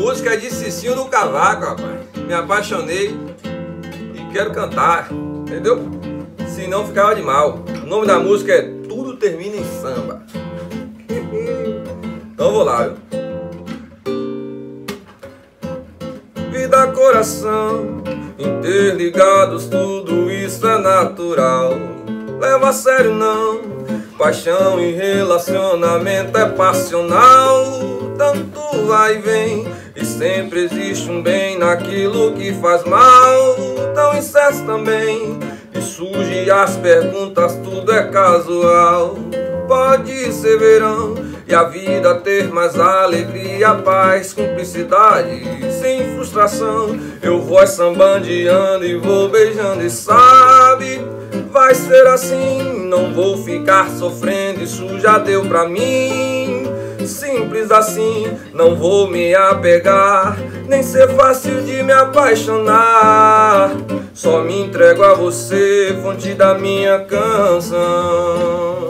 Música de Cicinho do Cavaco, rapaz. Me apaixonei e quero cantar, entendeu? Se não ficava de mal. O nome da música é Tudo Termina em Samba. Então vou lá, viu? Vida, coração, interligados, tudo isso é natural. Leva a sério não, paixão e relacionamento é passional. Tanto vai e vem, e sempre existe um bem naquilo que faz mal. Tão incesto também, e surge as perguntas, tudo é casual. Pode ser verão e a vida ter mais alegria, paz, cumplicidade, sem frustração. Eu vou sambandeando e vou beijando e sabe, vai ser assim. Não vou ficar sofrendo, isso já deu pra mim. Simples assim, não vou me apegar, nem ser fácil de me apaixonar. Só me entrego a você, fonte da minha canção.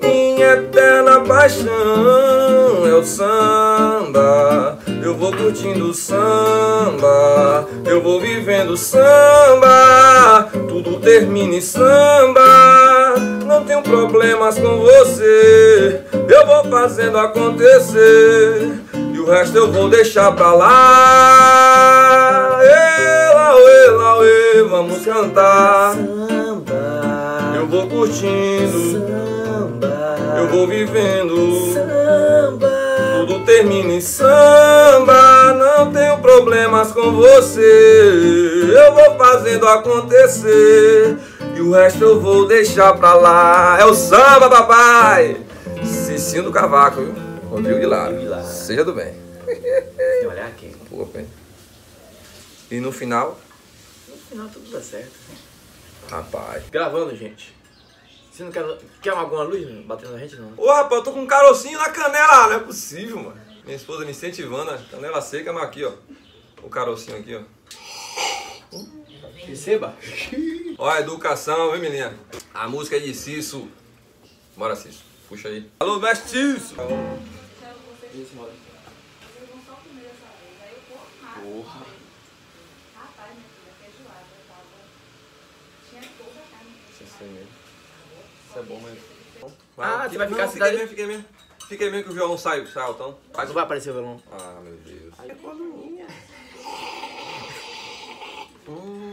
Minha eterna paixão é o samba. Eu vou curtindo o samba, eu vou vivendo samba. Tudo termina em samba. Não tenho problemas com você. Eu vou fazendo acontecer. E o resto eu vou deixar pra lá. Ela, ela, ela, vamos cantar. Eu vou curtindo. Eu vou vivendo. Tudo termina em samba. Não tenho problemas com você. Eu vou fazendo acontecer. E o resto eu vou deixar pra lá. É o samba, papai! Cicinho do Cavaco, viu? Rodrigo de Lara. Seja do bem. Tem olhar aqui. Pô, bem. E no final, No final tudo dá certo. rapaz. Gravando, gente. Você não quer, quer alguma luz né? batendo na gente, não? Ô, rapaz, eu tô com um carocinho na canela. Não é possível, mano. Minha esposa me incentivando, canela seca, mas aqui, ó. O carocinho aqui, ó. Receba. Ó, a educação, viu, menina? A música é de Cisso. Bora, Cisso. Puxa aí. Alô, mestre Cisso. Esse modo. Porra. Isso aí mesmo. Isso é bom mesmo. Ah, você vai ficar Fica aí cidade- mesmo, fica aí mesmo. Fica aí mesmo que o violão sai, sai altão. Mas não vai aparecer o violão. Ah, meu Deus. Aí é quando Oh.